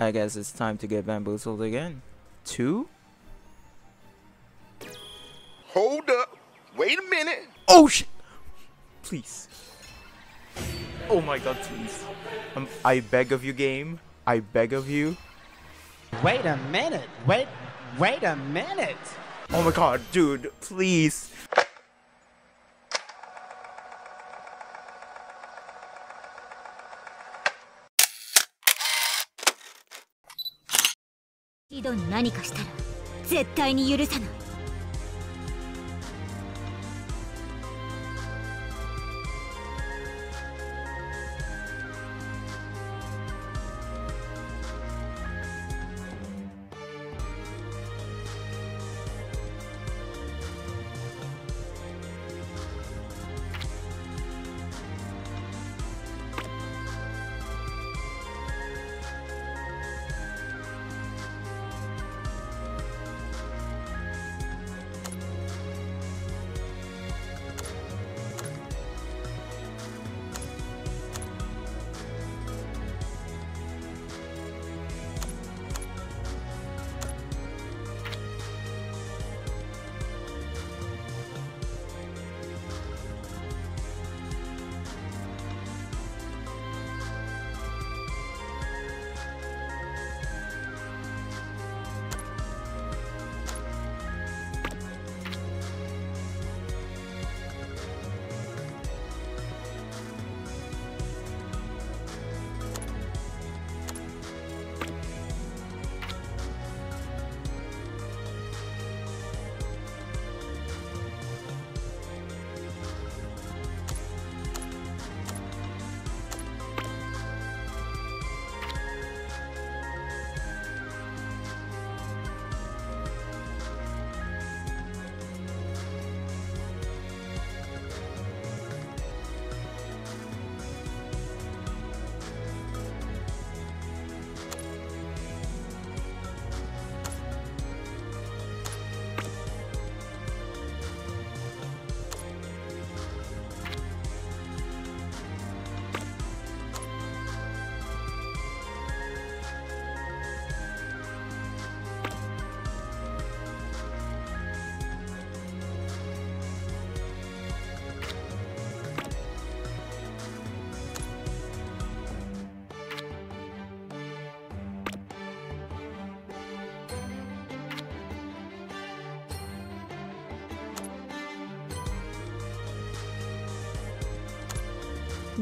I guess it's time to get bamboozled again. Two? Hold up. Wait a minute. Oh shit! Please. Oh my god, please. Um, I beg of you, game. I beg of you. Wait a minute. Wait, wait a minute. Oh my god, dude, please. 井戸に何かしたら絶対に許さない。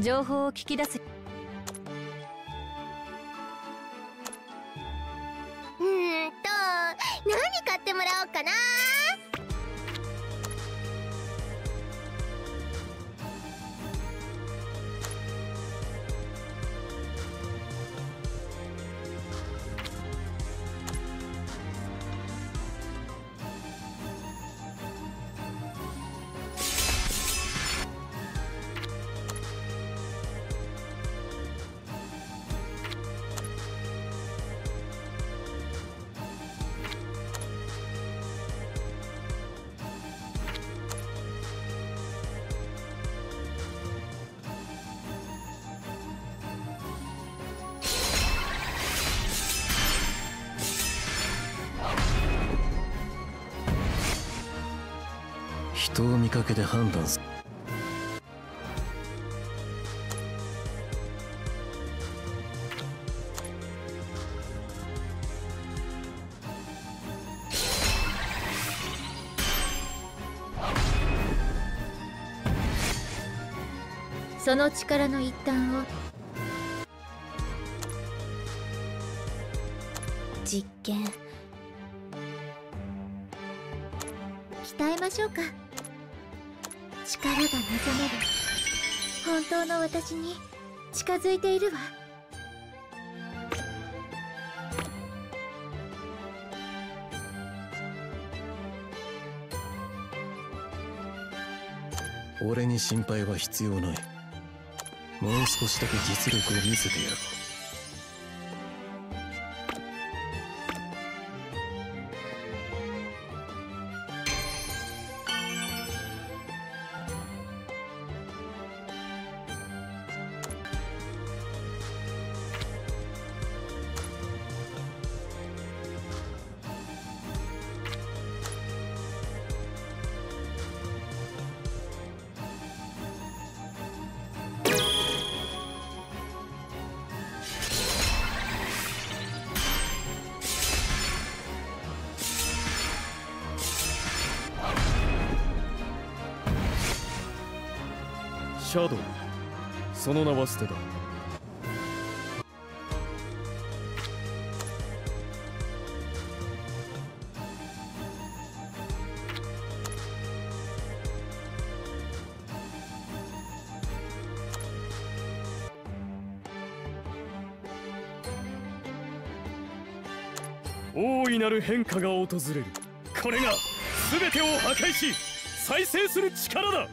情報を聞き出す人を見かけで判断すその力の一端を実験。鍛えましょうか。力が望める。本当の私に近づいているわ。俺に心配は必要ない。もう少しだけ実力を見せてやろう。大いなる変化が訪れる。これが全てを破壊し再生する力だ。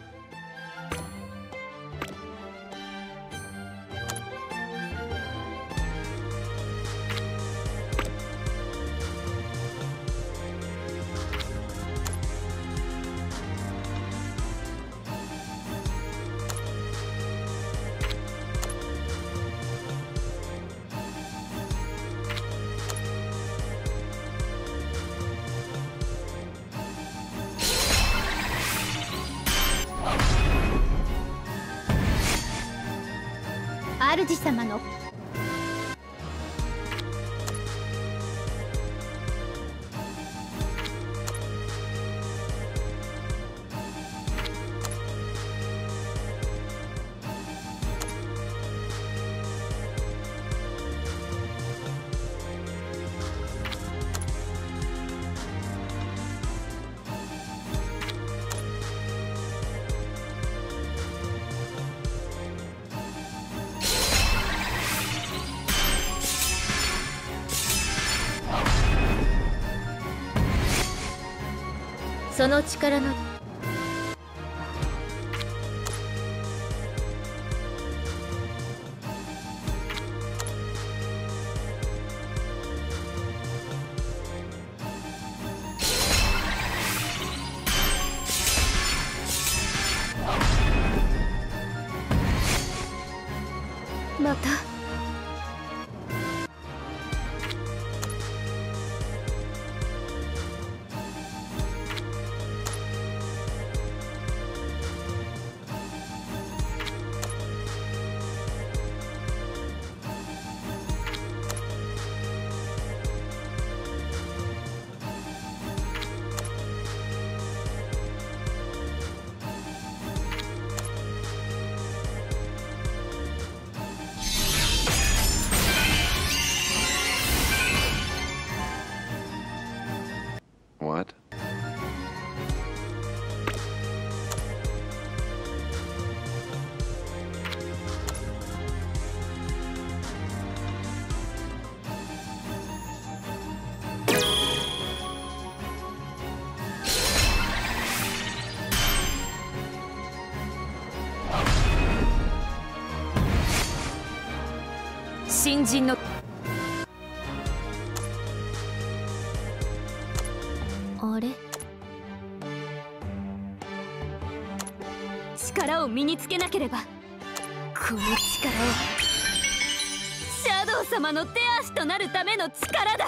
力の新人のあれ？力を身につけなければ。この力をシャドウ様の手足となるための力だ。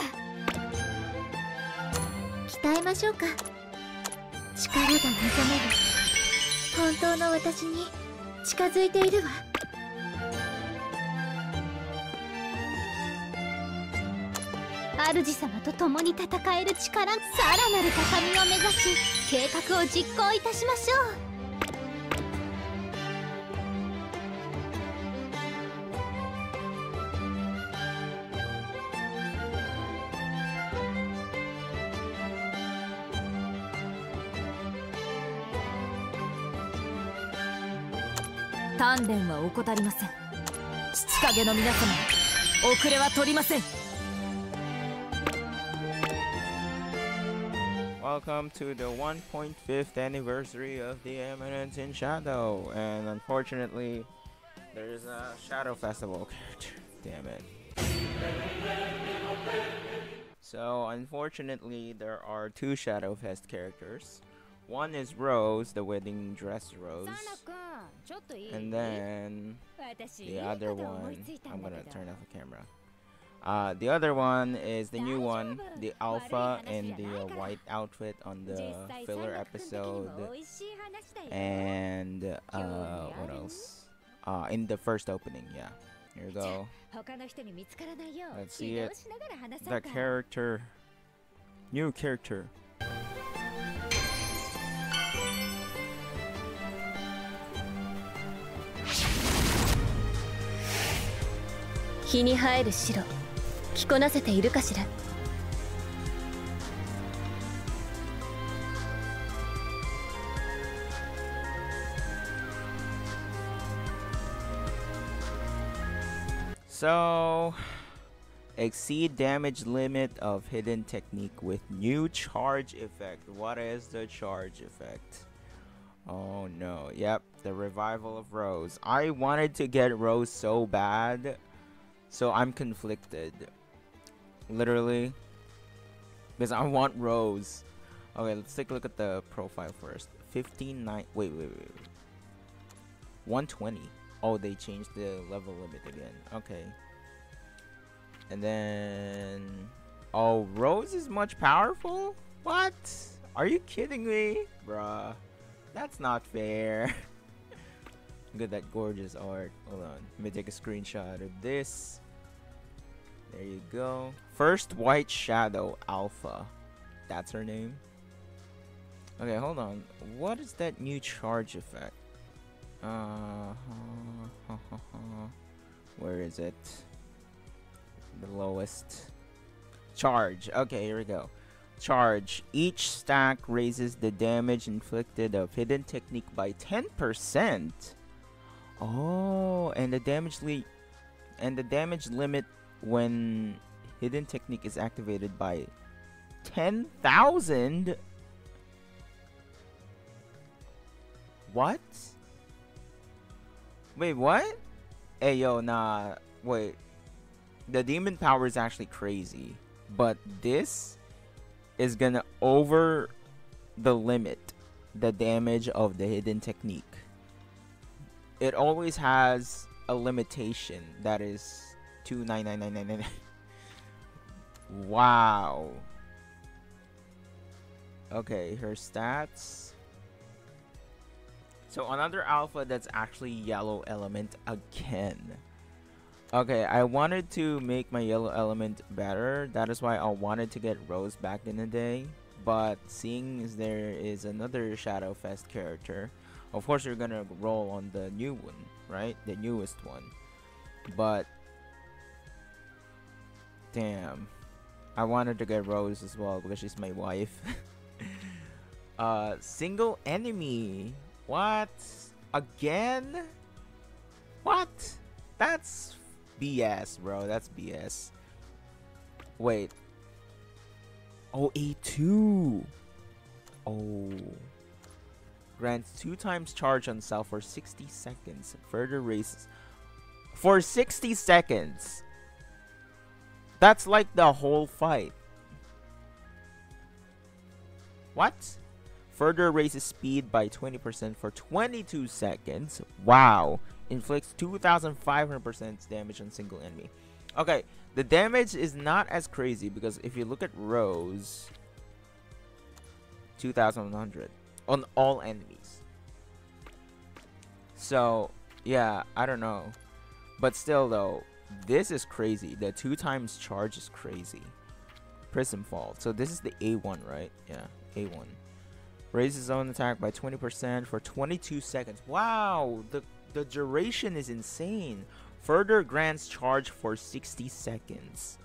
鍛えましょうか。力が目覚める。本当の私に近づいているわ。主様と共に戦える力さらなる高みを目指し計画を実行いたしましょう。鍛錬は怠りません父影の皆様遅れは取りません。Welcome to the 1.5th anniversary of the Eminence in Shadow, and unfortunately, there's a Shadow Festival character. Damn it. So, unfortunately, there are two Shadow Fest characters. One is Rose, the wedding dress Rose, and then the other one. I'm gonna turn off the camera. Uh, the other one is the new one, the Alpha in the uh, white outfit on the filler episode. And uh, what else? Uh, in the first opening, yeah. Here we go. Let's see it. The character. New character. 日に映える白着こなせているかしら So, exceed damage limit of hidden technique with new charge effect. What is the charge effect? Oh no, yep, the revival of Rose. I wanted to get Rose so bad, so I'm conflicted. Literally, because I want Rose. Okay, let's take a look at the profile first. 15, 9, wait, wait, wait. 120. Oh, they changed the level limit again. Okay. And then... Oh, Rose is much powerful? What? Are you kidding me? Bruh. That's not fair. Look at that gorgeous art. Hold on. Let me take a screenshot of this. There you go. First White Shadow Alpha. That's her name. Okay, hold on. What is that new charge effect? Uh, where is it? The lowest. Charge. Okay, here we go. Charge. Each stack raises the damage inflicted of hidden technique by 10%. Oh, and the damage le and the damage limit when hidden technique is activated by 10,000. What? Wait, what? Hey, yo, nah. Wait. The demon power is actually crazy. But this is gonna over the limit the damage of the hidden technique. It always has a limitation that is 29999. wow. Okay, her stats. So another alpha that's actually yellow element again. Okay, I wanted to make my yellow element better. That is why I wanted to get Rose back in the day. But seeing as there is another Shadowfest character, of course you're gonna roll on the new one, right? The newest one. But damn, I wanted to get Rose as well because she's my wife. uh, single enemy. What? Again? What? That's BS, bro. That's BS. Wait. Oh, A2. Oh. Grants two times charge on self for 60 seconds. Further raises. For 60 seconds. That's like the whole fight. What? Further raises speed by 20% for 22 seconds. Wow. Inflicts 2,500% damage on single enemy. Okay, the damage is not as crazy because if you look at Rose, 2,100 on all enemies. So, yeah, I don't know. But still, though, this is crazy. The two times charge is crazy. Prism Fall. So this is the A1, right? Yeah, A1. Raises own attack by 20% for 22 seconds. Wow, the, the duration is insane. Further grants charge for 60 seconds.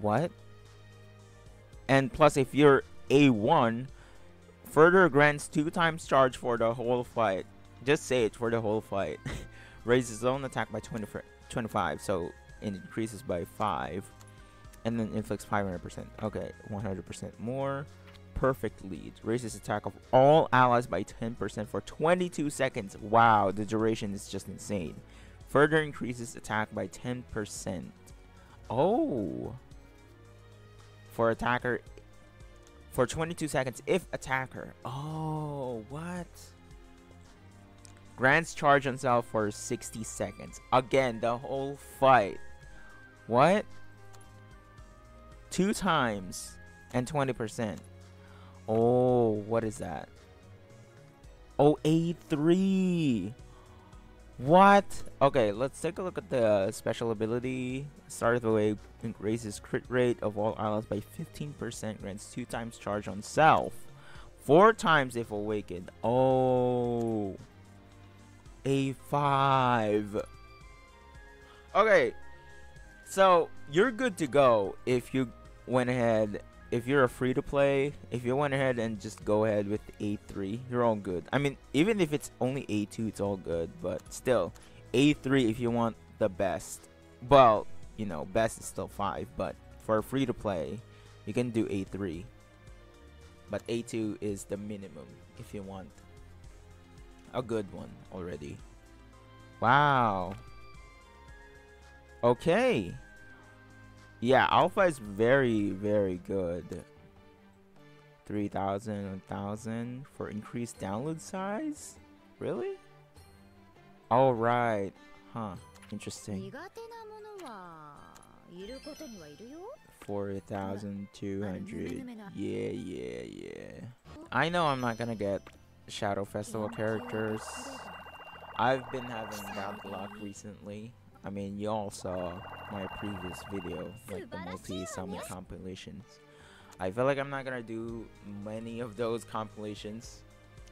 What? And plus, if you're A1, further grants 2 times charge for the whole fight. Just say it for the whole fight. Raises own attack by 20, 25, so it increases by 5. And then inflicts 500%. Okay, 100% more perfect lead. Raises attack of all allies by 10% for 22 seconds. Wow, the duration is just insane. Further increases attack by 10%. Oh. For attacker for 22 seconds if attacker. Oh, what? Grants charge on self for 60 seconds. Again, the whole fight. What? Two times and 20%. Oh, what is that? Oh, A3. What? Okay, let's take a look at the special ability. Start of the way increases crit rate of all allies by 15%, grants 2 times charge on self. 4 times if awakened. Oh. A5. Okay, so you're good to go if you went ahead. If you're a free to play, if you went ahead and just go ahead with A3, you're all good. I mean, even if it's only A2, it's all good. But still, A3 if you want the best. Well, you know, best is still five. But for free to play, you can do A3. But A2 is the minimum if you want a good one already. Wow. Okay. Yeah, alpha is very, very good. 3000, 1000 for increased download size? Really? Alright. Huh. Interesting. 4,200. Yeah, yeah, yeah. I know I'm not gonna get Shadow Festival characters. I've been having bad luck recently. I mean, you all saw my previous video, like the multi-summon compilations. I feel like I'm not gonna do many of those compilations,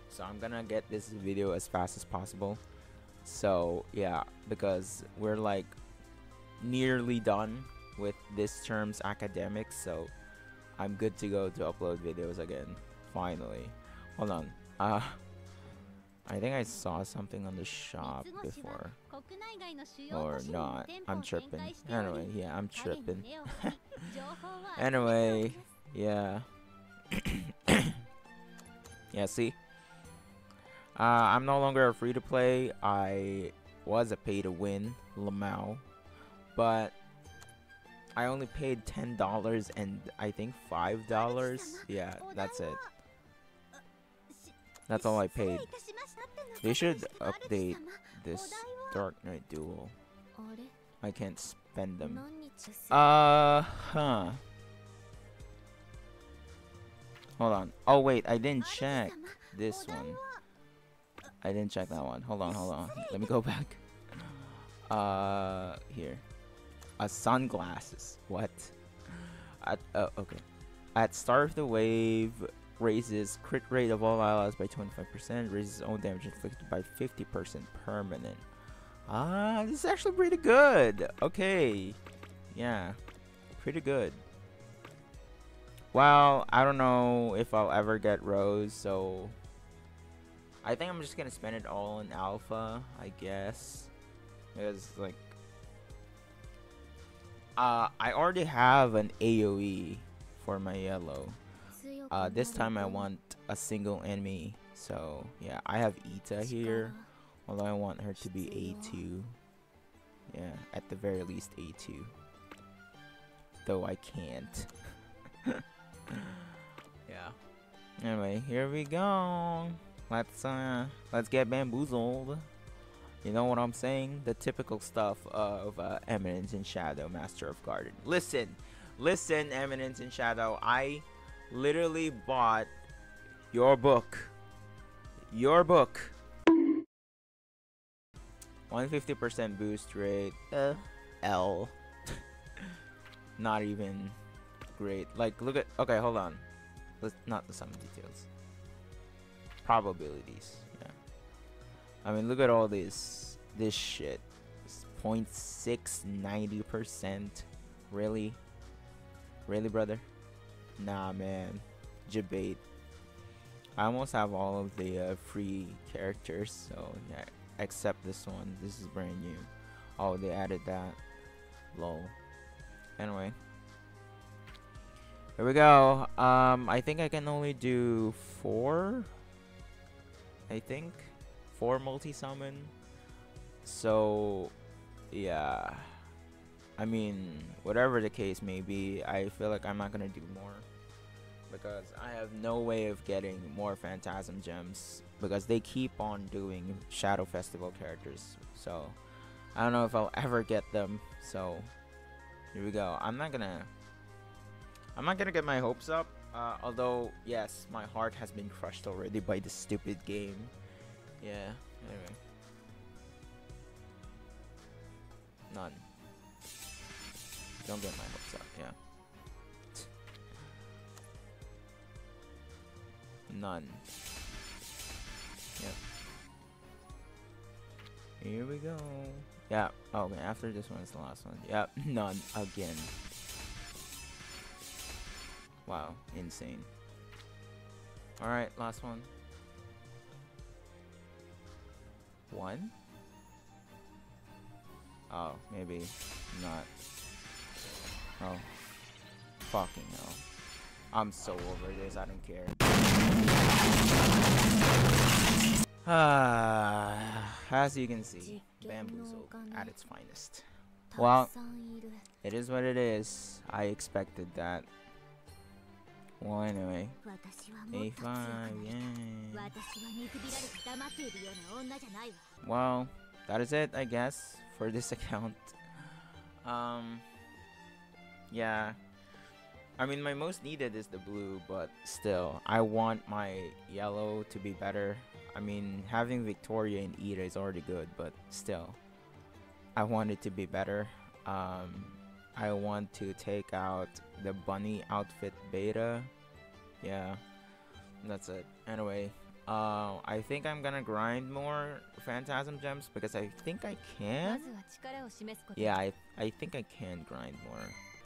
so I'm gonna get this video as fast as possible. So yeah, because we're like nearly done with this term's academics, so I'm good to go to upload videos again. Finally. Hold on. Uh, I think I saw something on the shop before. Or not. I'm tripping. Anyway, yeah, I'm tripping. anyway, yeah. yeah, see? Uh, I'm no longer a free to play. I was a pay to win, Lamau. But I only paid $10 and I think $5. Yeah, that's it. That's all I paid. They should update this Dark Knight Duel. I can't spend them. Uh, huh. Hold on. Oh, wait, I didn't check this one. I didn't check that one. Hold on, hold on. Let me go back. Uh, here. Uh, sunglasses. What? At, uh, okay. At start of the wave, raises crit rate of all allies by 25%, raises own damage inflicted by 50% permanent. Ah, this is actually pretty good. Okay. Yeah. Pretty good. Well, I don't know if I'll ever get Rose, so... I think I'm just gonna spend it all in Alpha, I guess. Because, like... Uh, I already have an AoE for my yellow. Uh, this time I want a single enemy. So yeah, I have Eta here. Although I want her to be A2. Yeah, at the very least A2. Though I can't. yeah. Anyway, here we go. Let's uh let's get bamboozled. You know what I'm saying? The typical stuff of uh, Eminence in Shadow, Master of Garden. Listen, listen, Eminence in Shadow. I literally bought your book. Your book. 150% boost rate. Uh, L. not even great. Like, look at. Okay, hold on. Let's not the summon details. Probabilities. Yeah. I mean, look at all this. This shit. 0.690%. Really? Really, brother? Nah, man. Jabate. I almost have all of the uh, free characters, so yeah, except this one. This is brand new. Oh, they added that. Lol. Anyway. Here we go. Um, I think I can only do four. I think. Four multi-summon. So, yeah. I mean, whatever the case may be, I feel like I'm not going to do more because I have no way of getting more Phantasm gems because they keep on doing Shadow Festival characters. So I don't know if I'll ever get them. So here we go. I'm not gonna. I'm not gonna get my hopes up. Uh, although yes, my heart has been crushed already by this stupid game. Yeah. Anyway. None. Don't get my hopes up. Yeah. None. Yep. Here we go. Yeah. Oh okay, after this one is the last one. Yep, none again. Wow, insane. Alright, last one. One? Oh, maybe not. Oh. Fucking hell. I'm so over this, I don't care. Ah, as you can see, bamboozled at its finest. Well, it is what it is. I expected that. Well, anyway. A5, yeah. Well, that is it, I guess, for this account. Um, yeah. I mean, my most needed is the blue, but still, I want my yellow to be better. I mean, having Victoria and Eta is already good, but still, I want it to be better. Um, I want to take out the bunny outfit beta. Yeah, that's it. Anyway, uh, I think I'm gonna grind more Phantasm gems because I think I can. Yeah, I, I think I can grind more.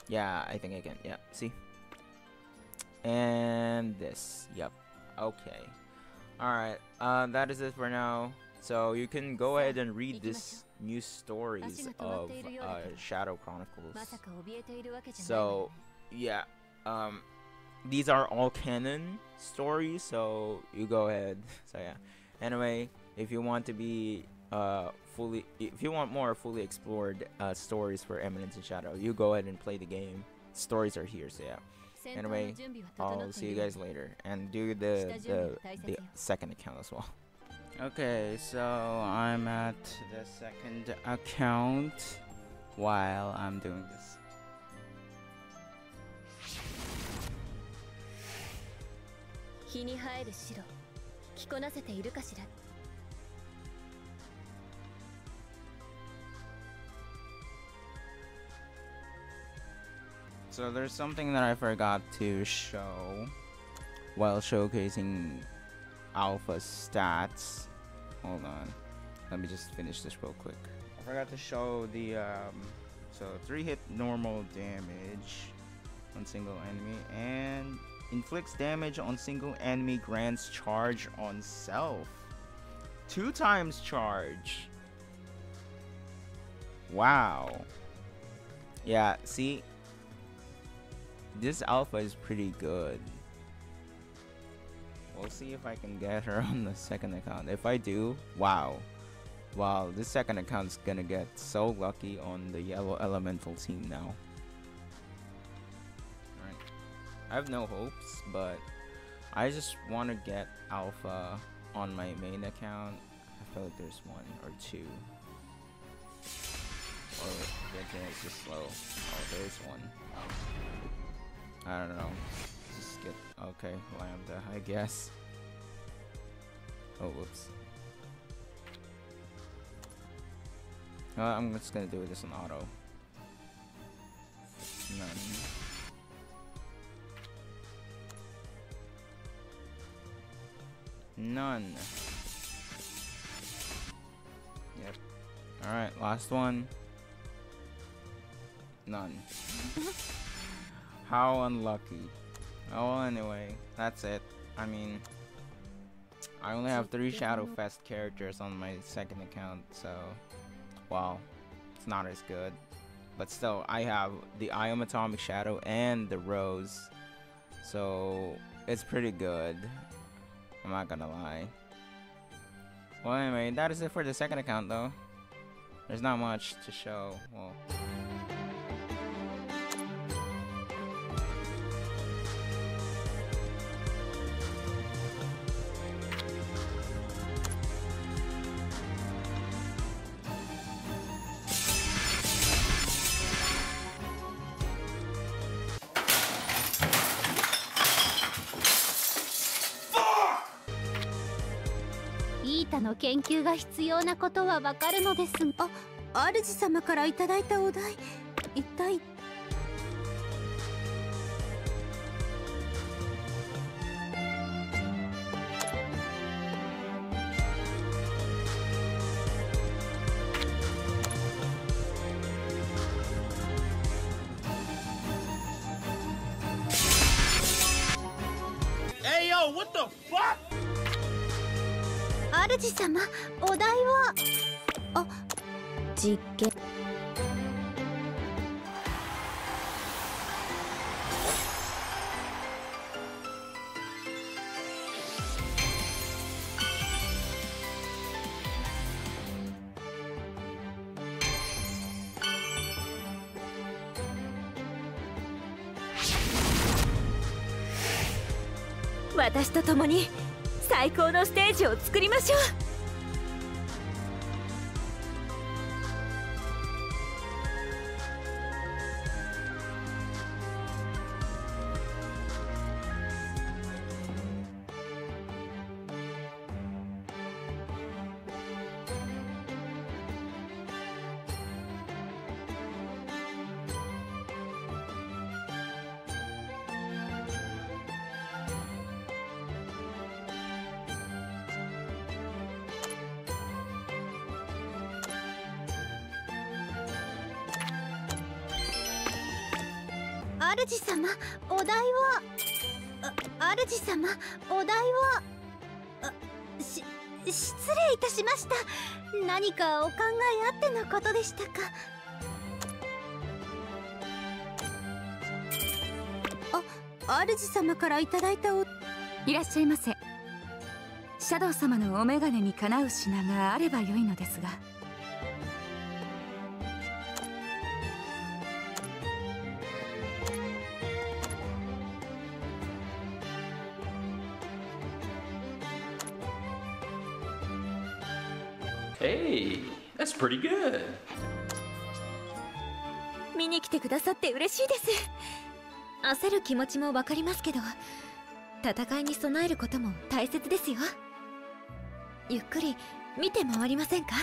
Yeah, I think I can. Yeah, see? And this. Yep. Okay. Alright, uh, that is it for now. So you can go ahead and read this new stories of uh, Shadow Chronicles. So, yeah, um, these are all canon stories, so you go ahead. So yeah. Anyway, if you want to be uh, fully, if you want more fully explored uh, stories for Eminence and Shadow, you go ahead and play the game. Stories are here, so yeah. Anyway, I'll see you guys later and do the, the, the second account as well. Okay, so I'm at the second account while I'm doing this. So there's something that I forgot to show while showcasing alpha stats. Hold on. Let me just finish this real quick. I forgot to show the um, so three hit normal damage on single enemy and inflicts damage on single enemy grants charge on self. Two times charge. Wow. Yeah, see, this alpha is pretty good. We'll see if I can get her on the second account. If I do, wow. Wow, this second account's gonna get so lucky on the yellow elemental team now. Right. I have no hopes, but I just want to get alpha on my main account. I feel like there's one or two. Or the is just slow. Oh, there's one. I don't know. Just get okay, lambda, I guess. Oh, whoops. Uh, I'm just gonna do this in auto. None. None. Yep. Alright, last one. None. How unlucky. Oh, anyway, that's it. I mean, I only have three Shadowfest characters on my second account, so, well, it's not as good. But still, I have the I Am Atomic Shadow and the Rose, so it's pretty good. I'm not gonna lie. Well, anyway, that is it for the second account, though. There's not much to show. Well. の研究が必要なことはわかるのですあ主様からいただいたお題。一体と共に最高のステージを作りましょう。主様お題は主様お題はし失礼いたしました。何かお考えあってのことでしたか？あ主様からいただいたおいらっしゃいませ。シャドウ様のお眼鏡にかなう品があればよいのですが pretty good. 見に来てくださって嬉しいです。焦る気持ちもわかりますけど戦いに備えることも大切ですよ。ゆっくり見て回りませんか？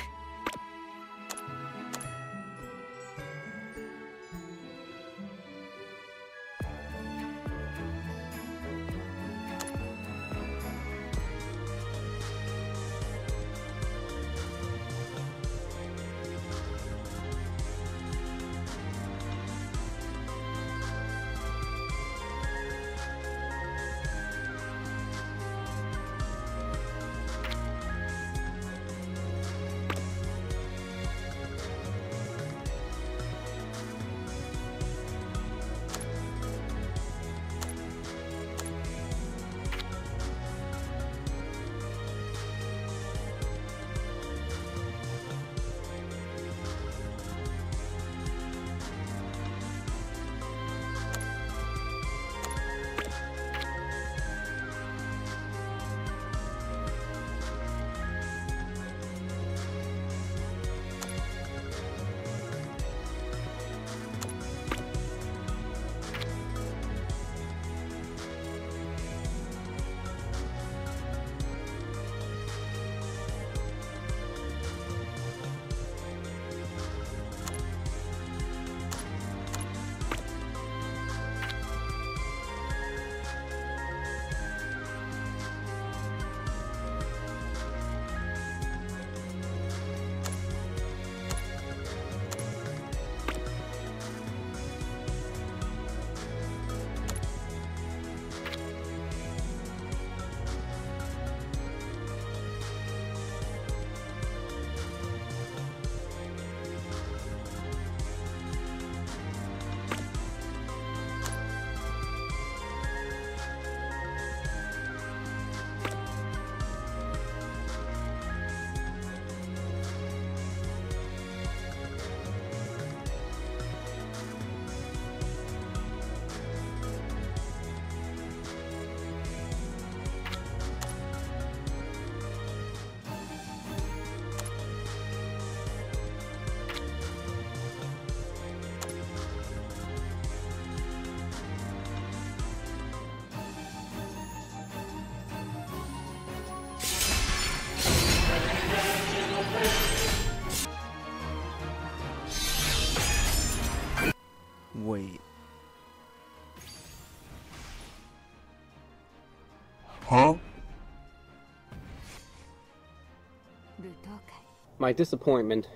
My disappointment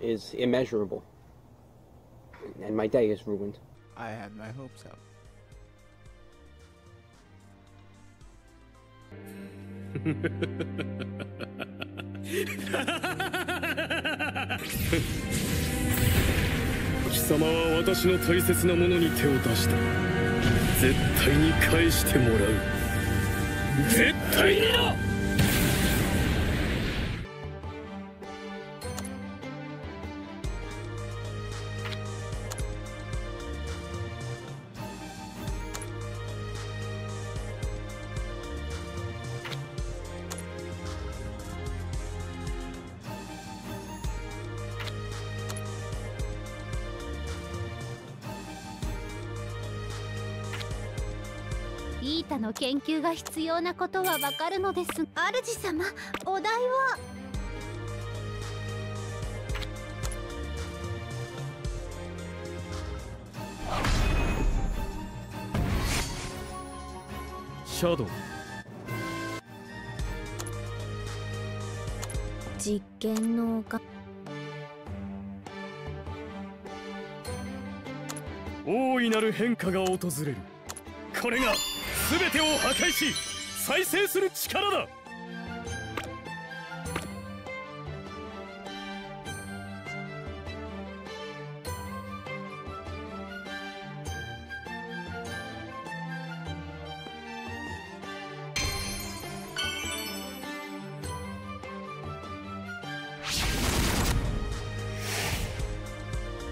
is immeasurable. And my day is ruined. I had my hopes up. 貴様は私の大切なものに手を出した絶対に返してもらう絶対にだ 研究が必要なことはわかるのです。主様お題は？シャドウ。実験のが大いなる変化が訪れる。これが全てを破壊し再生する力だ。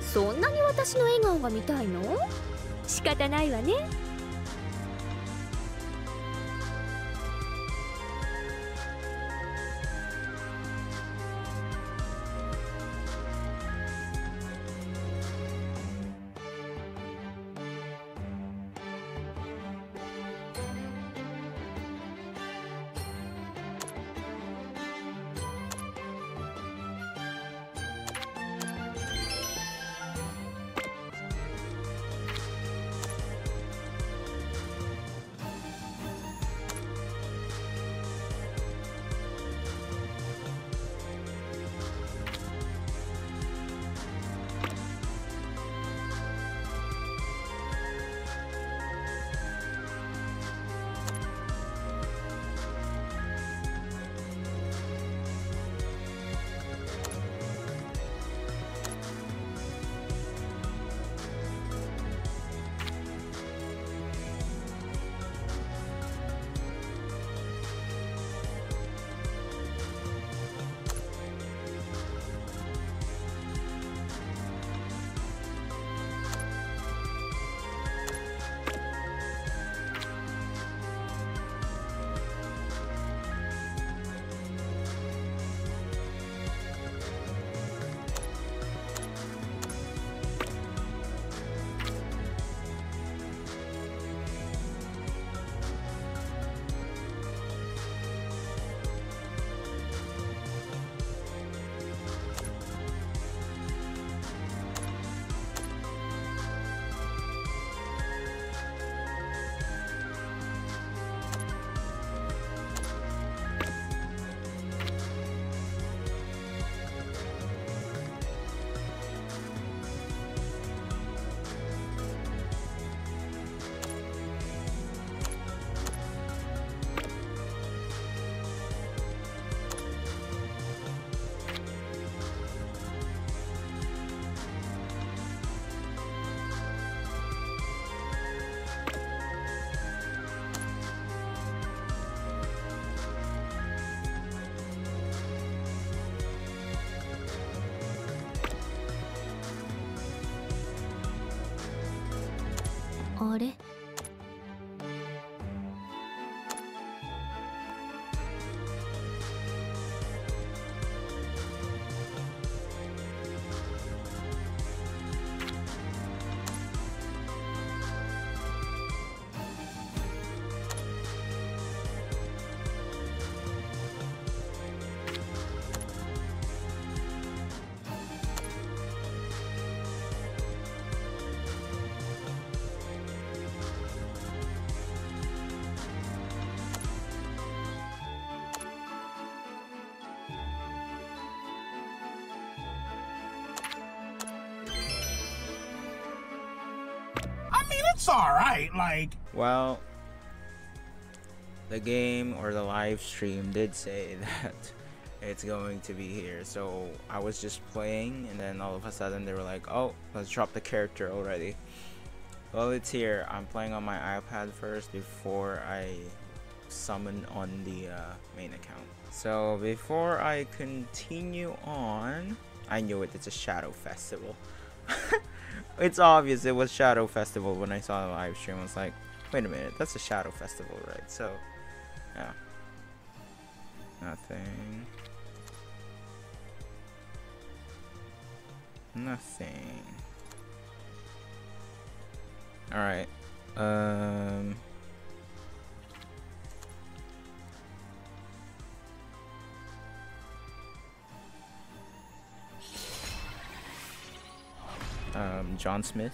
そんなに私の笑顔が見たいの？仕方ないわね。I mean, it's alright, like... Well... the game or the live stream did say that it's going to be here. So I was just playing, and then all of a sudden they were like, "Oh, let's drop the character already." Well, it's here. I'm playing on my iPad first before I summon on the uh, main account. So before I continue on, I knew it. It's a Shadow Festival. it's obvious it was Shadow Festival when I saw the live stream. I was like, wait a minute, that's a Shadow Festival, right? So, yeah. Nothing. Nothing. Alright. Um... John Smith?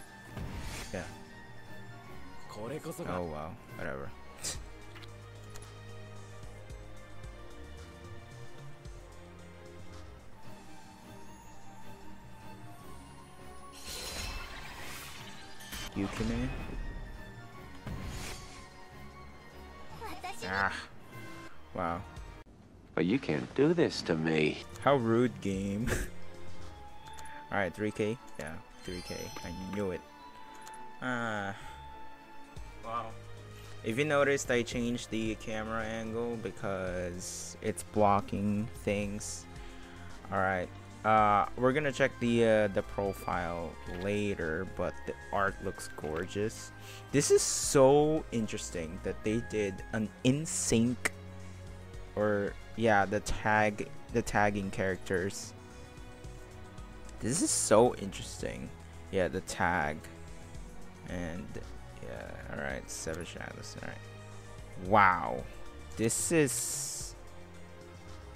Yeah. Oh wow, whatever. Yukime? Ah. Wow. But you can't do this to me. How rude game. Alright, 3k? Yeah, 3k. I knew it. Ah. Wow. If you noticed, I changed the camera angle because it's blocking things. Alright, uh, we're gonna check the uh, the profile later, but the art looks gorgeous. This is so interesting that they did an in sync, or yeah, the tag, the tagging characters. This is so interesting. Yeah, the tag, and yeah, all right, seven shadows. All right, wow, this is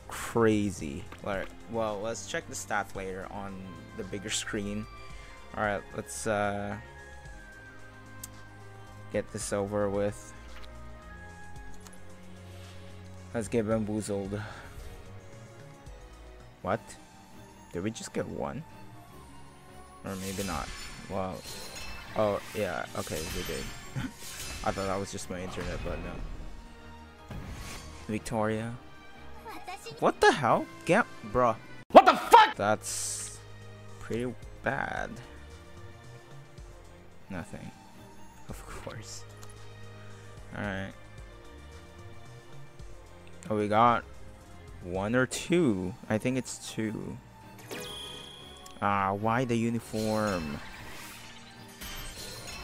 crazy. Alright, well, let's check the stats later on the bigger screen. Alright, let's uh, get this over with. Let's get bamboozled. What? Did we just get one? Or maybe not. Well, oh, yeah, okay, we did. I thought that was just my internet, but no. Victoria. What the hell? Get, bruh. What the fuck? That's pretty bad. Nothing. Of course. Alright. Oh, we got one or two. I think it's two. Ah, why the uniform?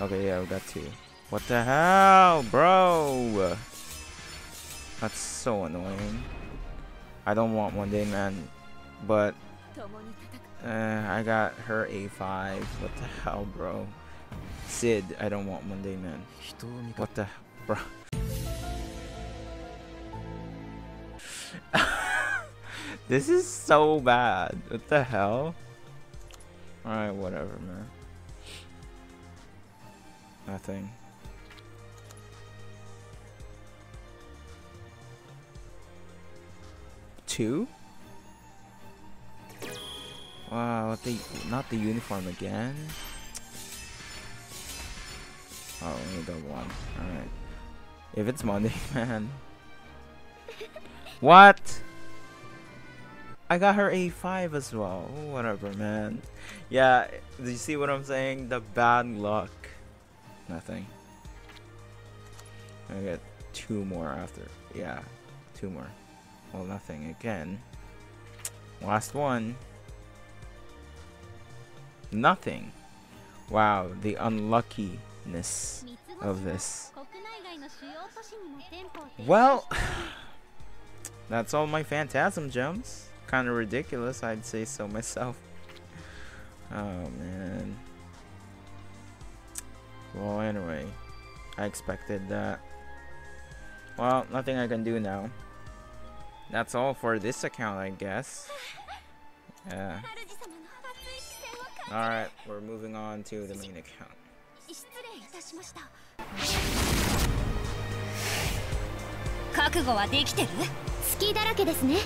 Okay, yeah, we got two. What the hell, bro? That's so annoying. I don't want one day man, but uh, I got her A5. What the hell, bro? Sid, I don't want one day man. What the, bro? this is so bad. What the hell? Alright, whatever, man. Nothing. two? Wow, the not the uniform again. Oh, only got one. Alright. If it's Monday, man. what? I got her A5 as well. Whatever, man. Yeah, do you see what I'm saying? The bad luck. Nothing. I get two more after. Yeah, two more. Well, nothing again. Last one. Nothing. Wow, the unluckiness of this. Well, that's all my Phantasm gems Kind of ridiculous, I'd say so myself. Oh, man. Well, anyway. I expected that. Well, nothing I can do now. That's all for this account, I guess. Yeah. Alright, we're moving on to the main account. 覚悟はできてる好きだらけですね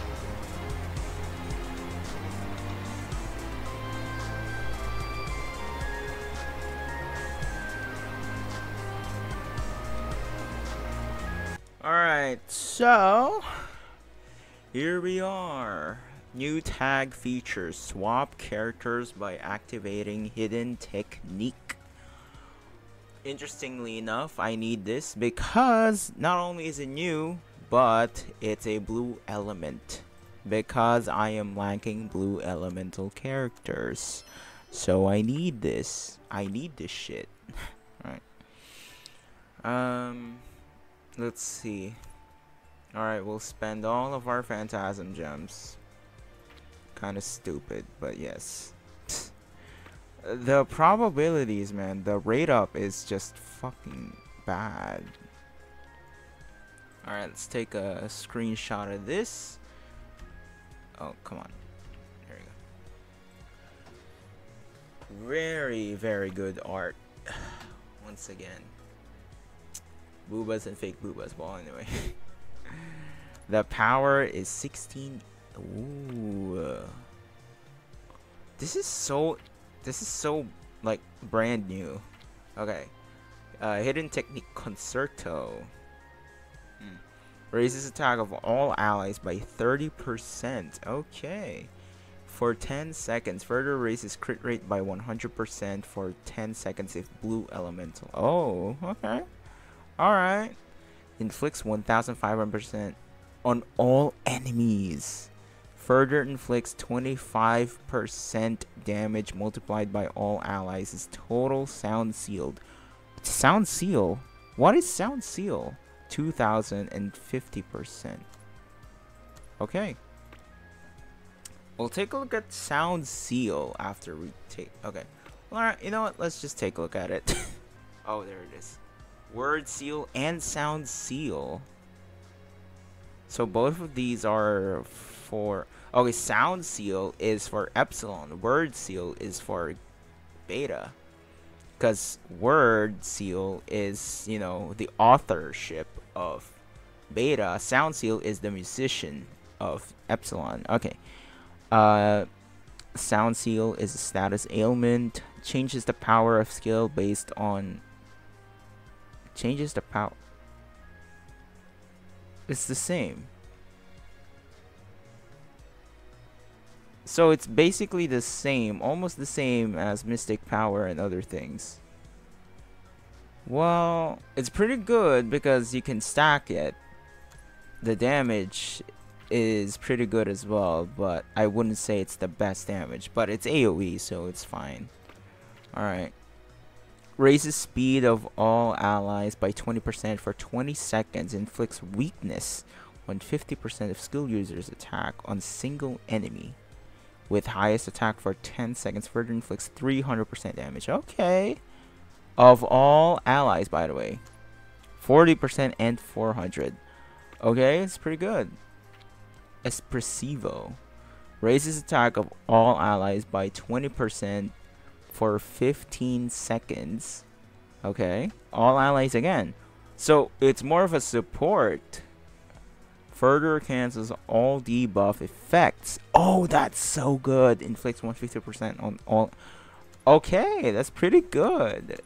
Alright, so here we are. New tag features. Swap characters by activating hidden technique. Interestingly enough, I need this because not only is it new, but it's a blue element. Because I am lacking blue elemental characters. So I need this. I need this shit. Alright. Um Let's see. Alright, we'll spend all of our Phantasm Gems. Kinda stupid, but yes. the probabilities, man, the rate up is just fucking bad. Alright, let's take a screenshot of this. Oh, come on. We go. Very, very good art. Once again boobas and fake boobas. Well, anyway. the power is 16. Ooh. This is so. This is so like brand new. Okay. Uh, hidden technique concerto. Hmm. Raises attack of all allies by 30%. Okay. For 10 seconds. Further raises crit rate by 100% for 10 seconds if blue elemental. Oh, okay. Alright. Inflicts 1500% on all enemies. Further inflicts 25% damage multiplied by all allies. Is total sound sealed. Sound seal? What is sound seal? 2050%. Okay. We'll take a look at sound seal after we take. Okay. Alright, you know what? Let's just take a look at it. oh, there it is word seal and sound seal. So both of these are for okay, sound seal is for epsilon, word seal is for beta. Cuz word seal is, you know, the authorship of beta, sound seal is the musician of epsilon. Okay. Uh sound seal is a status ailment, changes the power of skill based on changes the power. It's the same. So it's basically the same, almost the same as Mystic Power and other things. Well, it's pretty good because you can stack it. The damage is pretty good as well, but I wouldn't say it's the best damage. But it's AoE, so it's fine. Alright. Raises speed of all allies by 20% for 20 seconds. Inflicts weakness when 50% of skill users attack on single enemy. With highest attack for 10 seconds. Further inflicts 300% damage. Okay. Of all allies, by the way. 40% and 400. Okay, it's pretty good. Espressivo. Raises attack of all allies by 20% for 15 seconds. Okay, all allies again. So it's more of a support. Further cancels all debuff effects. Oh, that's so good. Inflicts 150% on all. Okay, that's pretty good.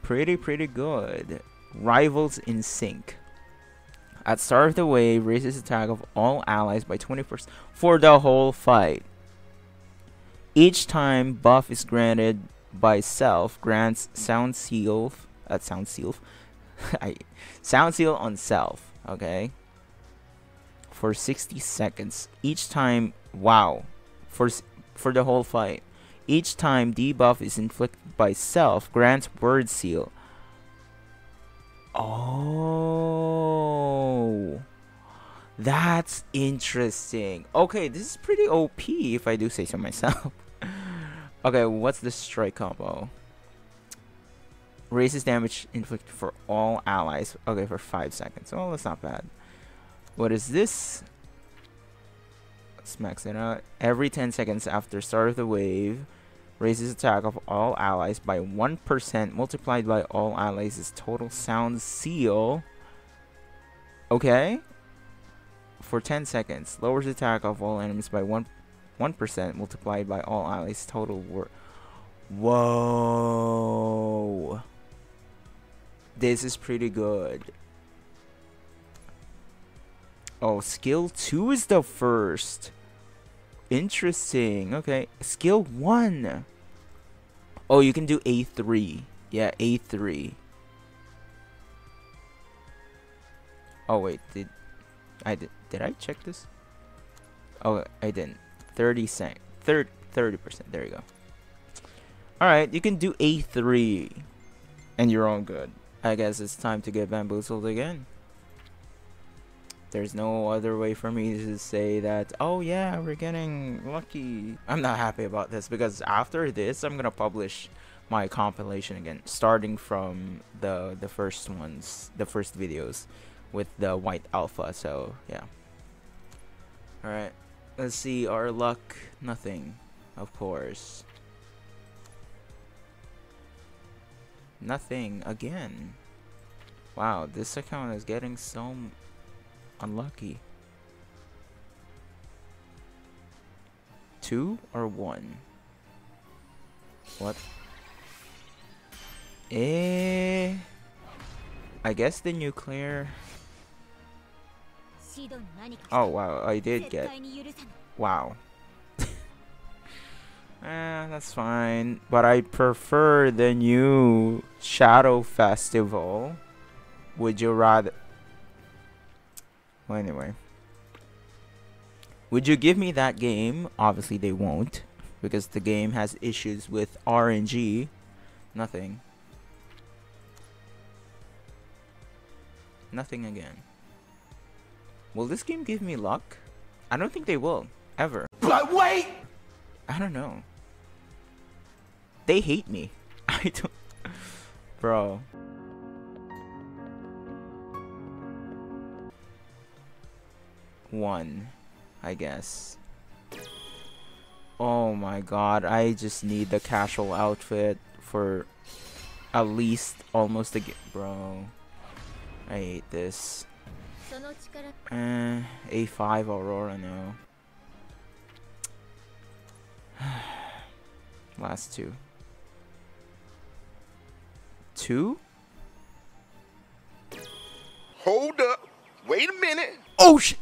Pretty, pretty good. Rivals in sync. At start of the wave, raises attack of all allies by 20% for the whole fight. Each time buff is granted by self grants sound seal uh, sound seal I sound seal on self, okay? For 60 seconds. Each time wow. For for the whole fight. Each time debuff is inflicted by self grants word seal. Oh. That's interesting. Okay, this is pretty OP if I do say so myself. Okay, what's the strike combo? Raises damage inflicted for all allies. Okay, for 5 seconds. Oh, that's not bad. What is this? Max it out. Every 10 seconds after start of the wave, raises attack of all allies by 1% multiplied by all allies' total sound seal. Okay. For 10 seconds. Lowers attack of all enemies by 1 1% multiplied by all allies total work. Whoa. This is pretty good. Oh, skill 2 is the first. Interesting. Okay. Skill 1. Oh, you can do A3. Yeah, A3. Oh, wait. Did I did, did I check this? Oh, I didn't. 30 cent. 30 30%. There you go. All right, you can do A3 and you're all good. I guess it's time to get bamboozled again. There's no other way for me to say that, oh yeah, we're getting lucky. I'm not happy about this because after this, I'm gonna publish my compilation again, starting from the the first ones, the first videos with the white alpha. So yeah. All right, let's see our luck. Nothing, of course. Nothing again. Wow, this account is getting so unlucky. Two or one? What? Eh. I guess the nuclear. Oh wow, I did get. Wow. eh, that's fine. But I prefer the new Shadow Festival. Would you rather? Well, anyway. Would you give me that game? Obviously they won't. Because the game has issues with RNG. Nothing. Nothing again. Will this game give me luck? I don't think they will. Ever. But wait! I don't know. They hate me. I don't... Bro. one, I guess. Oh my god, I just need the casual outfit for at least almost a bro. I hate this. Uh, A5 Aurora, no. Last two. Two? Hold up. Wait a minute. Oh shit!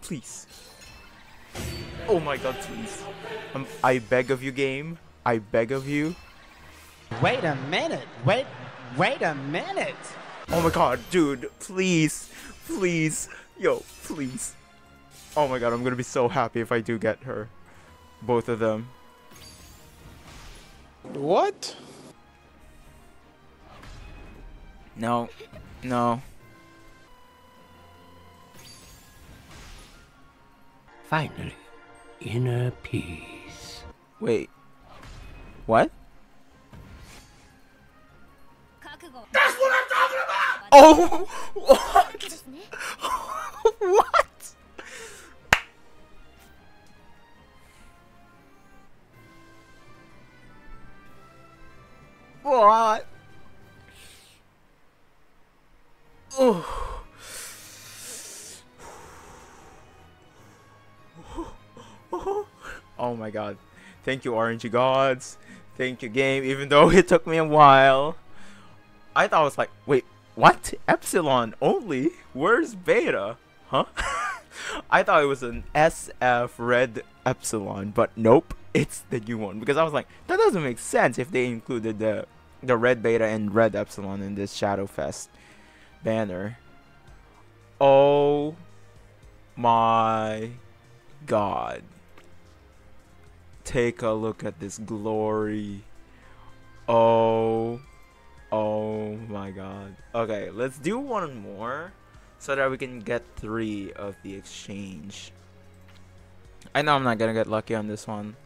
Please. Oh my god, please. Um, I beg of you, game. I beg of you. Wait a minute. Wait, wait a minute. Oh my god, dude. Please. Please. Yo, please. Oh my god, I'm gonna be so happy if I do get her. Both of them. What? No. No. Finally, inner peace. Wait. What? That's what I'm talking about! Oh! What? what? Oh. oh my god. Thank you, RNG Gods. Thank you, game, even though it took me a while. I thought I was like, wait, what? Epsilon only? Where's Beta? Huh? I thought it was an SF Red Epsilon, but nope, it's the new one. Because I was like, that doesn't make sense if they included the the Red Beta and Red Epsilon in this Shadowfest banner. Oh my god. Take a look at this glory. Oh. Oh my god. Okay, let's do one more so that we can get three of the exchange. I know I'm not gonna get lucky on this one,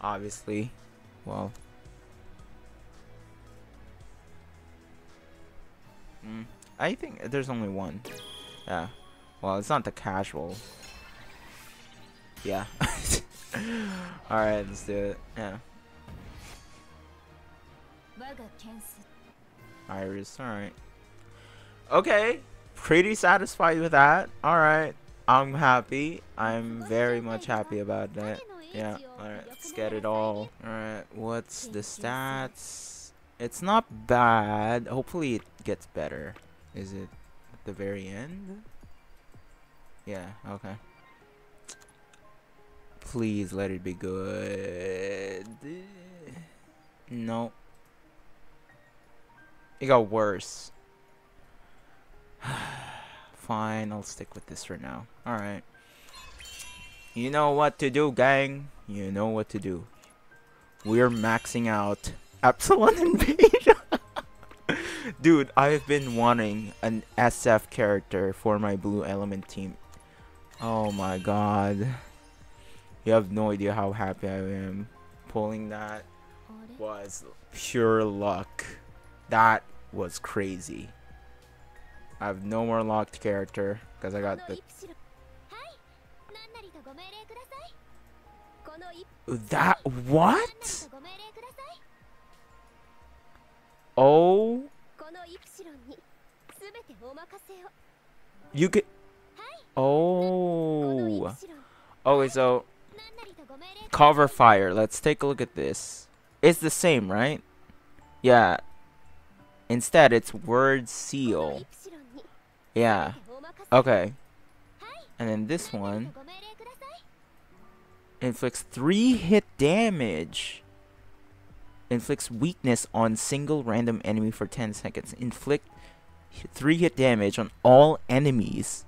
obviously. Well. Mm, I think there's only one. Yeah. Well, it's not the casual. Yeah. Alright, let's do it. Yeah. Iris, alright. Okay, pretty satisfied with that. Alright, I'm happy. I'm very much happy about that. Yeah, alright, let's get it all. Alright, what's the stats? It's not bad. Hopefully it gets better. Is it at the very end? Yeah, okay. Please let it be good. No. It got worse. Fine, I'll stick with this for now. Alright. You know what to do, gang. You know what to do. We're maxing out Epsilon and Beta. Dude, I've been wanting an SF character for my Blue Element team. Oh my god. You have no idea how happy I am. Pulling that was pure luck. That was crazy. I have no more locked character because I got the that what? Oh. You could. Oh. Okay, so cover fire. Let's take a look at this. It's the same, right? Yeah. Instead, it's word seal. Yeah. Okay. And then this one inflicts 3 hit damage. Inflicts weakness on single random enemy for 10 seconds. Inflict 3 hit damage on all enemies.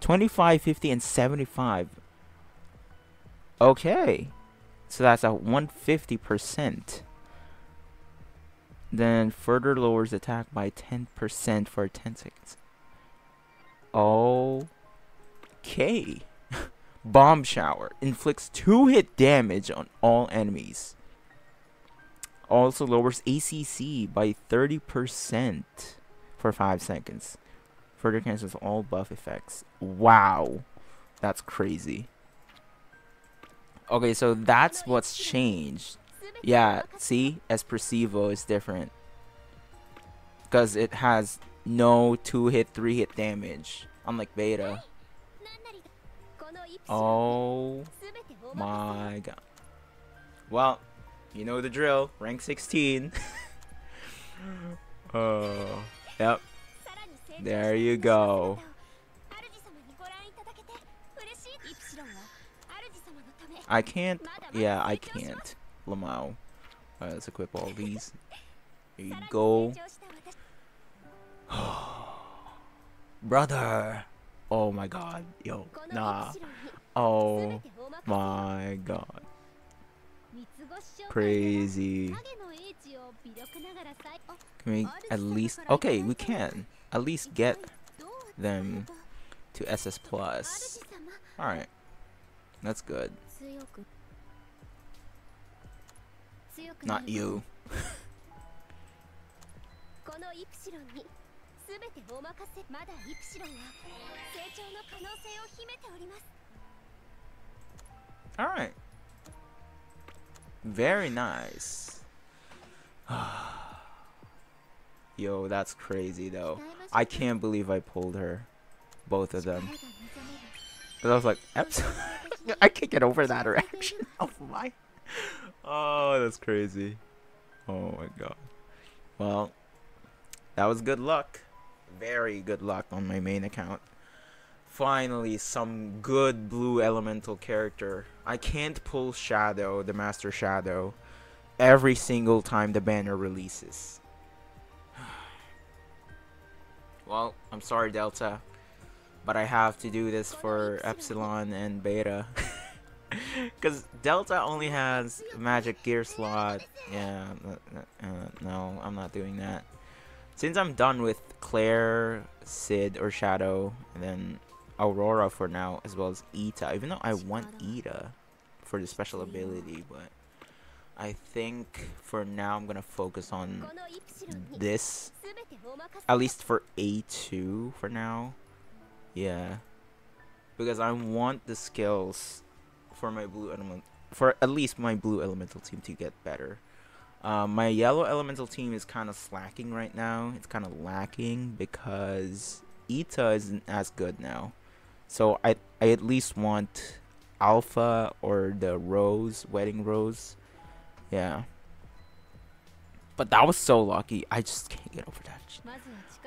25, 50, and 75. Okay. So that's a 150%. Then further lowers attack by 10% for 10 seconds. Okay. Bomb Shower inflicts 2 hit damage on all enemies. Also lowers ACC by 30% for 5 seconds. Further cancels all buff effects. Wow. That's crazy. Okay, so that's what's changed. Yeah, see? Espressivo is different. Because it has no 2 hit, 3 hit damage. Unlike Beta. Oh my god. Well, you know the drill. Rank 16. oh, yep. There you go. I can't. Yeah, I can't. Lamau. Uh, Alright, let's equip all these. There you go. Brother. Oh my god. Yo. Nah. Oh my god. Crazy. Can we at least... Okay, we can. At least get them to SS+. Plus. Alright. That's good. Not you. Alright. Very nice. Yo, that's crazy though. I can't believe I pulled her. Both of them. Cause I was like, I can't get over that reaction of oh my. Oh, that's crazy. Oh my god. Well, that was good luck. Very good luck on my main account. Finally, some good blue elemental character. I can't pull Shadow, the Master Shadow, every single time the banner releases. well, I'm sorry, Delta. But I have to do this for Epsilon and Beta. Because Delta only has Magic Gear slot. Yeah, uh, no, I'm not doing that. Since I'm done with Claire, Sid, or Shadow, and then Aurora for now, as well as Eta. Even though I want Eta for the special ability, but I think for now I'm gonna focus on this. At least for A2 for now. Yeah. Because I want the skills for my blue element for at least my blue elemental team to get better. Um, my yellow elemental team is kind of slacking right now. It's kind of lacking because Eta isn't as good now. So I I at least want Alpha or the Rose, Wedding Rose. Yeah. But that was so lucky. I just can't get over that.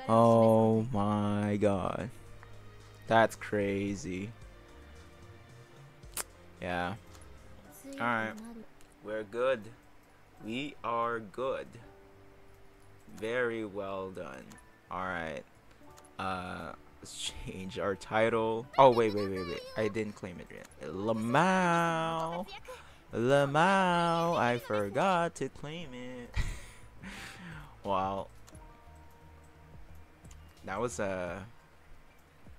Oh my god. That's crazy. Yeah. Alright. We're good. We are good. Very well done. Alright. Uh, let's change our title. Oh, wait, wait, wait, wait. I didn't claim it yet. Lamau. Lamau. I forgot to claim it. wow. That was a... Uh...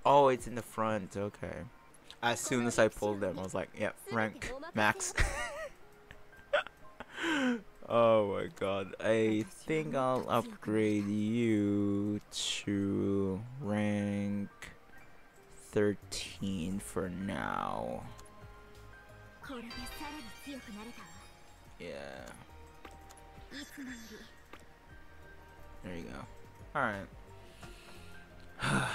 Oh, it's in the front. Okay. As soon as I pulled them, I was like, yeah, rank max. oh my god. I think I'll upgrade you to rank 13 for now. Yeah. There you go. Alright.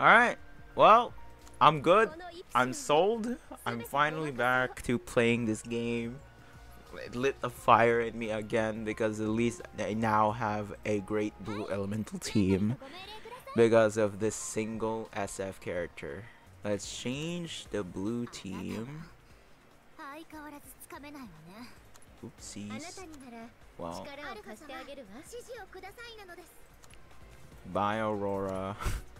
Alright. Well, I'm good. I'm sold. I'm finally back to playing this game. It lit a fire in me again because at least I now have a great blue elemental team because of this single SF character. Let's change the blue team. Oopsies. Well. Bye, Aurora.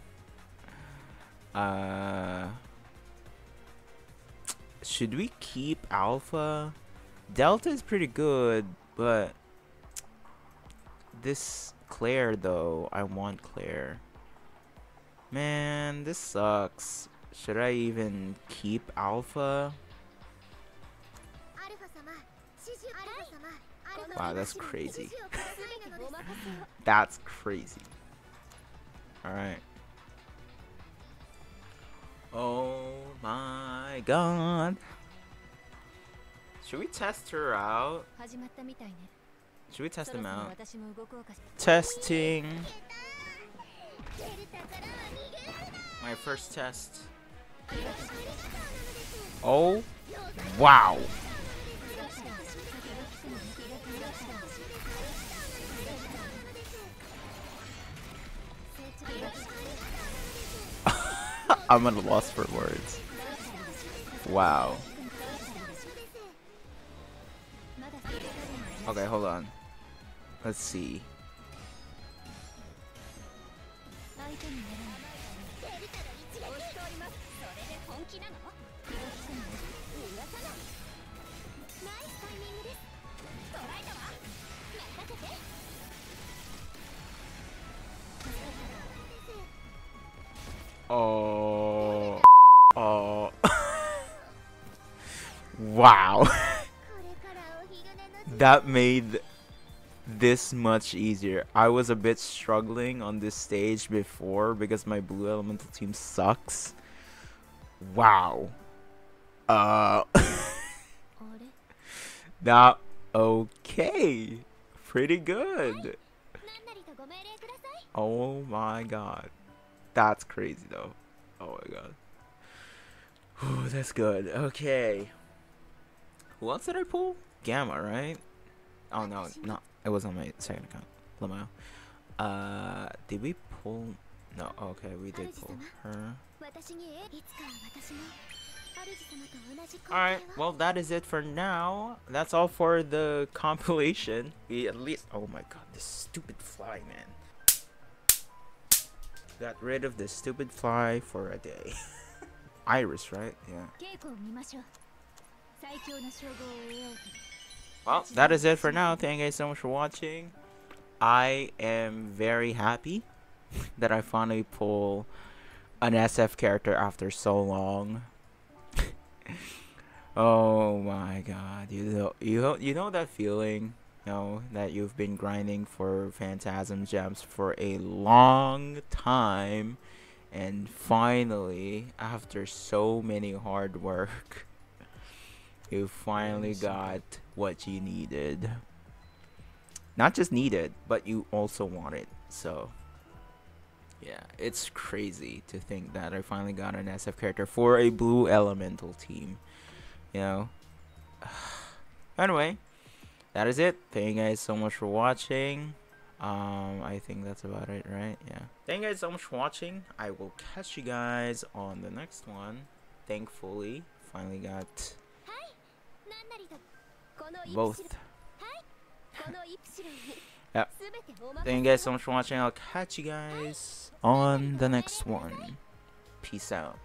uh, should we keep Alpha? Delta is pretty good, but this Claire though, I want Claire. Man, this sucks. Should I even keep Alpha? Wow, that's crazy. that's crazy. Alright. Oh my god. Should we test her out? Should we test them out? Testing. My first test. Oh, wow. I'm at a loss for words. Wow. Okay, hold on. Let's see. Oh. Oh. wow. that made this much easier. I was a bit struggling on this stage before because my blue elemental team sucks. Wow. Uh That okay. Pretty good. Oh my god. That's crazy though. Oh my god. Ooh, that's good. Okay. Who else did I pull? Gamma, right? Oh no, no, it was on my second account. Lamau. Uh, did we pull? No. Okay, we did pull her. Alright, well that is it for now. That's all for the compilation. We at least oh my god, this stupid fly man. Got rid of the stupid fly for a day. Iris, right? Yeah. Well, that is it for now. Thank you guys so much for watching. I am very happy that I finally pull an SF character after so long. oh my god. You know you know, you know that feeling? Know that you've been grinding for Phantasm Gems for a long time and finally after so many hard work you finally got what you needed. Not just needed but you also wanted so yeah it's crazy to think that I finally got an SF character for a blue elemental team you know? Anyway that is it. Thank you guys so much for watching. um i think that's about it right? Yeah. Thank you guys so much for watching. I will catch you guys on the next one. Thankfully finally got both. Yeah thank you guys so much for watching. I'll catch you guys on the next one. Peace out